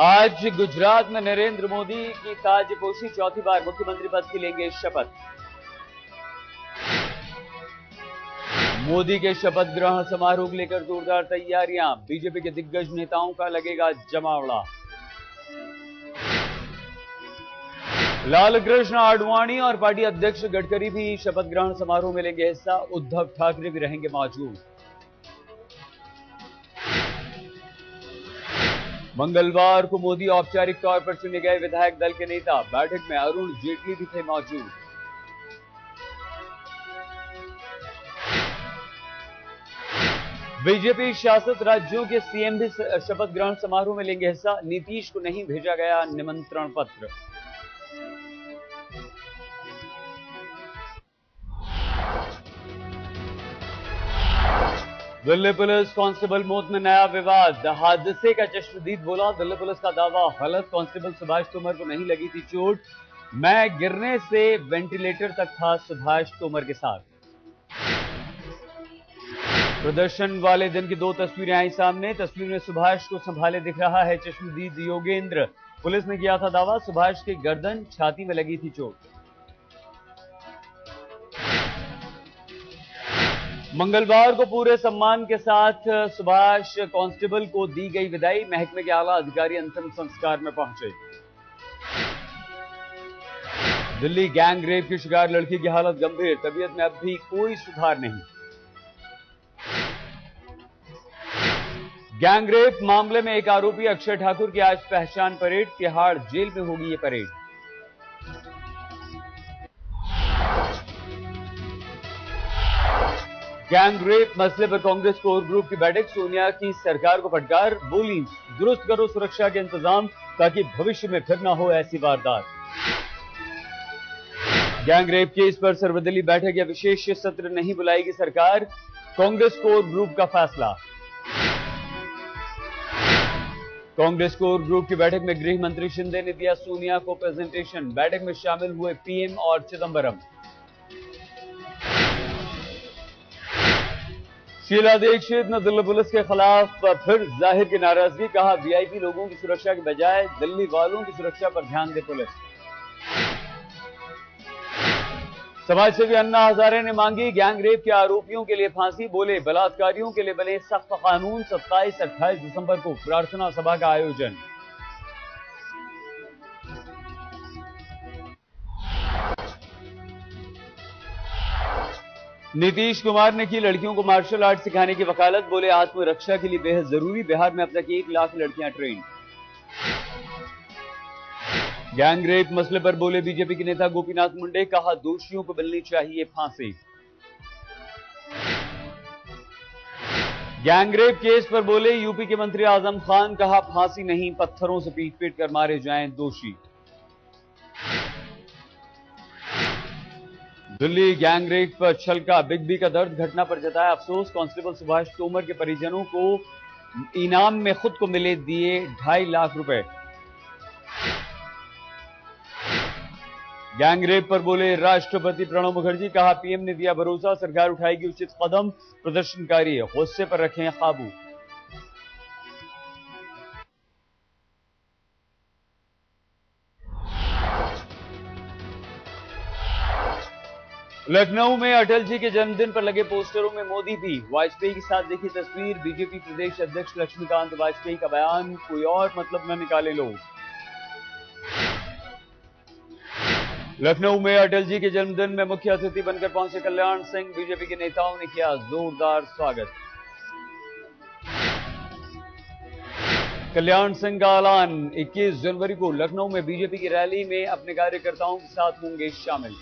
आज गुजरात में नरेंद्र मोदी की ताजपोशी, चौथी बार मुख्यमंत्री पद की लेंगे शपथ। मोदी के शपथ ग्रहण समारोह को लेकर जोरदार तैयारियाँ। बीजेपी के दिग्गज नेताओं का लगेगा जमावड़ा। लाल कृष्ण आडवाणी और पार्टी अध्यक्ष गडकरी भी शपथ ग्रहण समारोह में लेंगे हिस्सा। उद्धव ठाकरे भी रहेंगे मौजूद। मंगलवार को मोदी औपचारिक तौर पर चुने गए विधायक दल के नेता बैठक में अरुण जेटली भी थे मौजूद। बीजेपी शासित राज्यों के सीएम भी शपथ ग्रहण समारोह में लेंगे हिस्सा। नीतीश को नहीं भेजा गया निमंत्रण पत्र। दिल्ली पुलिस कांस्टेबल मौत में नया विवाद। हादसे का चश्मदीद बोला, दिल्ली पुलिस का दावा गलत कांस्टेबल सुभाष तोमर को नहीं लगी थी चोट। मैं गिरने से वेंटिलेटर तक था सुभाष तोमर के साथ। प्रदर्शन वाले दिन की दो तस्वीरें आई सामने। तस्वीर में सुभाष को संभाले दिख रहा है चश्मदीद योगेंद्र। पुलिस ने किया था दावा, सुभाष के गर्दन छाती में लगी थी चोट। मंगलवार को पूरे सम्मान के साथ सुभाष कांस्टेबल को दी गई विदाई महकमे के आला अधिकारी अंतिम संस्कार में पहुँचे। दिल्ली गैंग रेप की शिकार लड़की की हालत गंभीर, तबीयत में अब भी कोई सुधार नहीं। गैंग रेप मामले में एक आरोपी अक्षय ठाकुर की आज पहचान परेड, तिहाड़ जेल में होगी ये परेड। गैंग रेप मसले पर कांग्रेस कोर ग्रुप की बैठक, सोनिया की सरकार को फटकार, बोली, दुरुस्त करो सुरक्षा के इंतज़ाम ताकि भविष्य में फिर ना हो ऐसी वारदात। गैंग रेप केस पर सर्वदलीय बैठक या विशेष सत्र नहीं बुलाएगी सरकार, कांग्रेस कोर ग्रुप का फैसला। कांग्रेस कोर ग्रुप की बैठक में गृह मंत्री शिंदे ने दिया सोनिया को प्रेजेंटेशन। बैठक में शामिल हुए पीएम और चिदंबरम। शीला दीक्षित ने दिल्ली पुलिस के खिलाफ फिर ज़ाहिर की नाराज़गी कहा वीआईपी लोगों की सुरक्षा के बजाय दिल्ली वालों की सुरक्षा पर ध्यान दे पुलिस। समाजसेवी अन्ना हजारे ने मांगी, गैंगरेप के आरोपियों के लिए फांसी, बोले बलात्कारियों के लिए बने सख्त कानून 27 28 दिसंबर को प्रार्थना सभा का आयोजन। नीतीश कुमार ने की लड़कियों को मार्शल आर्ट सिखाने की वकालत, बोले आत्मरक्षा के लिए बेहद ज़रूरी। बिहार में अब तक एक लाख लड़कियाँ ट्रेन गैंग रेप मसले पर बोले बीजेपी के नेता गोपीनाथ मुंडे, कहा, दोषियों को मिलनी चाहिए फांसी. गैंग रेप केस पर बोले, यूपी के मंत्री आज़म खान कहा, फांसी नहीं, पत्थरों से पीट पीट कर मारे जाएँ दोषी। दिल्ली गैंग रेप पर छलका बिग बी का दर्द घटना पर जताया अफसोस। कांस्टेबल सुभाष तोमर के परिजनों को इनाम में खुद को मिले दिए ढाई लाख रुपए। गैंग रेप पर बोले राष्ट्रपति प्रणब मुखर्जी, कहा, पीएम ने दिया भरोसा, सरकार उठाएगी उचित कदम, प्रदर्शनकारी गुस्से पर रखें काबू। लखनऊ में अटल जी के जन्मदिन पर लगे पोस्टरों में मोदी भी। वाजपेयी के साथ देखी तस्वीर, बीजेपी प्रदेश अध्यक्ष लक्ष्मीकांत वाजपेयी का बयान, कोई और मतलब न निकाले लोग। लखनऊ में अटल जी के जन्मदिन में मुख्य अतिथि बनकर पहुँचे कल्याण सिंह, बीजेपी के नेताओं ने किया जोरदार स्वागत। कल्याण सिंह का ऐलान 21 जनवरी को लखनऊ में बीजेपी की रैली में अपने कार्यकर्ताओं के साथ होंगे शामिल।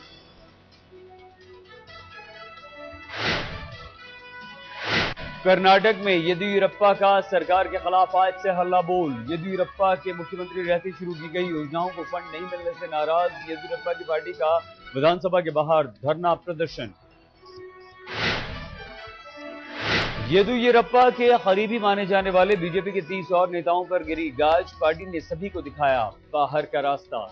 कर्नाटक में येदियुरप्पा का सरकार के खिलाफ आज से हल्ला बोल। येदियुरप्पा के मुख्यमंत्री रहते शुरू की गई। योजनाओं को फंड नहीं मिलने से नाराज़। येदियुरप्पा की पार्टी का विधानसभा के बाहर धरना प्रदर्शन। येदियुरप्पा के करीबी माने जाने वाले बीजेपी के 30 और नेताओं पर गिरी गाज। पार्टी ने सभी को दिखाया बाहर का रास्ता।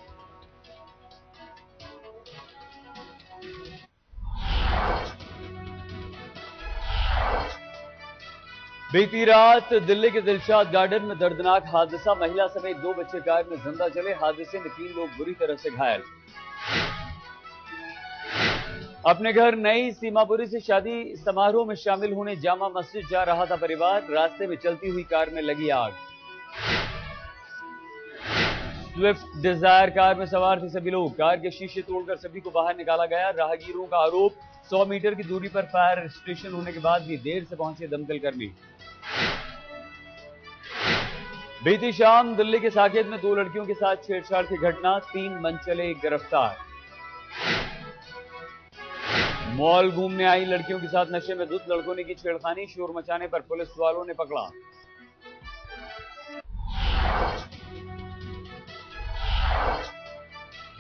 बीती रात दिल्ली के दिलशाद गार्डन में दर्दनाक हादसा। महिला समेत दो बच्चे कार में ज़िंदा चले। हादसे में तीन लोग बुरी तरह से घायल। अपने घर नई सीमापुरी से शादी समारोह में शामिल होने जामा मस्जिद जा रहा था परिवार। रास्ते में चलती हुई कार में लगी आग। स्विफ्ट डिज़ायर कार में सवार थे सभी लोग। कार के शीशे तोड़कर सभी को बाहर निकाला गया। राहगीरों का आरोप 100 मीटर की दूरी पर फायर स्टेशन होने के बाद भी देर से पहुँचे दमकल कर्मी। बीती शाम दिल्ली के साकेत में दो लड़कियों के साथ छेड़छाड़ की घटना, तीन मंचले गिरफ़्तार। मॉल घूमने आई लड़कियों के साथ नशे में धुत लड़कों ने की छेड़खानी, शोर मचाने पर पुलिस वालों ने पकड़ा।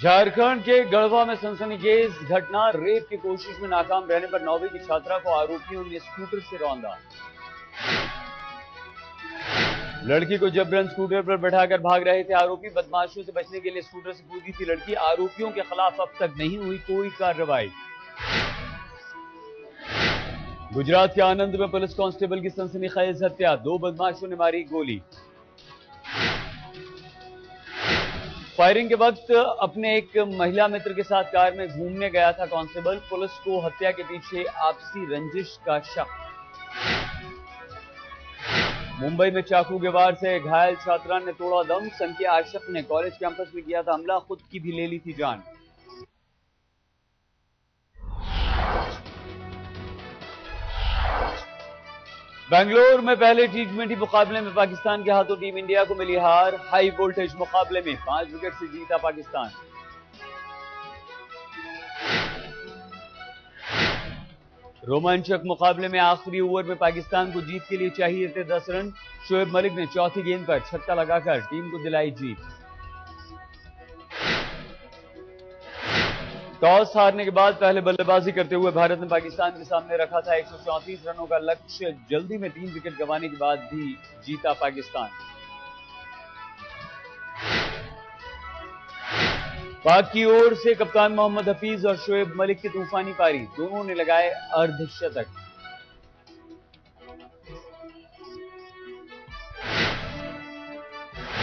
झारखंड के गढ़वा में सनसनीखेज घटना, रेप की कोशिश में नाकाम रहने पर नौवीं की छात्रा को आरोपियों ने स्कूटर से रौंदा। लड़की को जबरन स्कूटर पर बैठाकर भाग रहे थे आरोपी। बदमाशों से बचने के लिए स्कूटर से कूदी थी लड़की। आरोपियों के खिलाफ अब तक नहीं हुई कोई कार्रवाई। गुजरात के आनंद में पुलिस कांस्टेबल की सनसनीखेज हत्या। दो बदमाशों ने मारी गोली। फायरिंग के वक्त अपने एक महिला मित्र के साथ कार में घूमने गया था कांस्टेबल। पुलिस को हत्या के पीछे आपसी रंजिश का शक। मुंबई में चाकू के वार से घायल छात्रा ने तोड़ा दम। संख्या आशक ने कॉलेज कैंपस में किया था हमला। खुद की भी ले ली थी जान। बेंगलोर में पहले टी ट्वेंटी मुकाबले में पाकिस्तान के हाथों टीम इंडिया को मिली हार। हाई वोल्टेज मुकाबले में पाँच विकेट से जीता पाकिस्तान। रोमांचक मुकाबले में आखिरी ओवर में पाकिस्तान को जीत के लिए चाहिए थे दस रन। शोएब मलिक ने चौथी गेंद पर छक्का लगाकर टीम को दिलाई जीत। टॉस हारने के बाद पहले बल्लेबाजी करते हुए भारत ने पाकिस्तान के सामने रखा था एक सौ चौंतीस रनों का लक्ष्य। जल्दी में तीन विकेट गंवाने के बाद भी जीता पाकिस्तान। पाक की ओर से कप्तान मोहम्मद हफीज और शोएब मलिक की तूफानी पारी। दोनों ने लगाए अर्धशतक।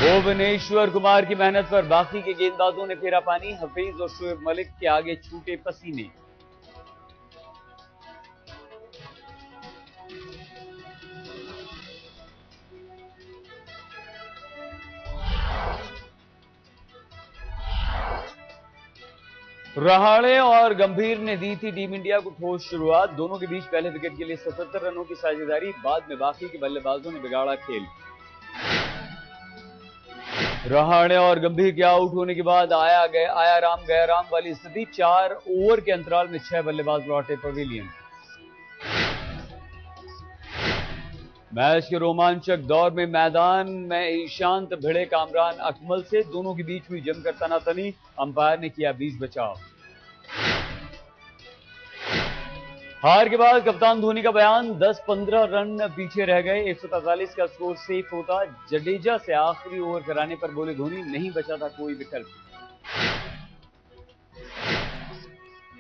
भुवनेश्वर कुमार की मेहनत पर बाकी के गेंदबाजों ने फेरा पानी। हफीज और शोएब मलिक के आगे छूटे पसीने। रहाड़े और गंभीर ने दी थी टीम इंडिया को ठोस शुरुआत। दोनों के बीच पहले विकेट के लिए 77 रनों की साझेदारी, बाद में बाकी के बल्लेबाजों ने बिगाड़ा खेल। रहाड़े और गंभीर के आउट होने के बाद आया गया, आया राम, गया राम वाली स्थिति चार ओवर के अंतराल में छह बल्लेबाज लौटे पवेलियन। मैच के रोमांचक दौर में मैदान में ईशांत, भिड़े, कामरान, अकमल से दोनों के बीच हुई जमकर तनातनी, अंपायर ने किया बीच बचाव। हार के बाद कप्तान धोनी का बयान 10-15 रन पीछे रह गए। 143 का स्कोर सेफ़ होता। जडेजा से आखिरी ओवर कराने पर बोले धोनी, नहीं बचा था कोई विकल्प।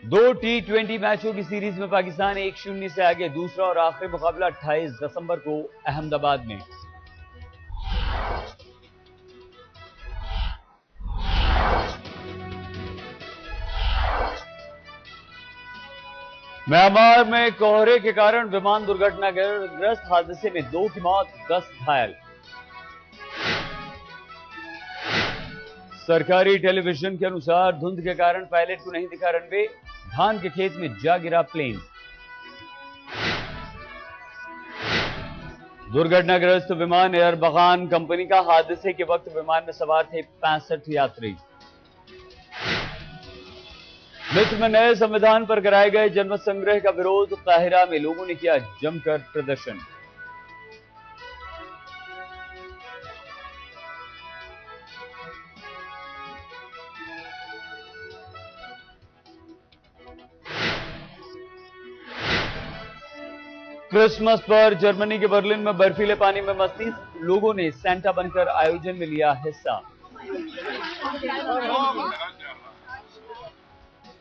दो टी ट्वेंटी मैचों की सीरीज़ में पाकिस्तान एक शून्य से आगे, दूसरा और आखिरी मुकाबला 28 दिसंबर को अहमदाबाद में। म्यांमार में कोहरे के कारण विमान दुर्घटना ग्रस्त हादसे में दो की मौत, दस घायल। सरकारी टेलीविज़न के अनुसार धुंध के कारण पायलट को नहीं दिखा रनवे, धान के खेत में जा गिरा प्लेन। दुर्घटनाग्रस्त विमान एयर बगान कंपनी का हादसे के वक्त विमान में सवार थे पैंसठ यात्री। मिस्र में नए संविधान पर कराए गए जनमत संग्रह का विरोध काहिरा में लोगों ने किया जमकर प्रदर्शन। क्रिसमस पर जर्मनी के बर्लिन में बर्फीले पानी में मस्ती, लोगों ने सेंटा बनकर आयोजन में लिया हिस्सा।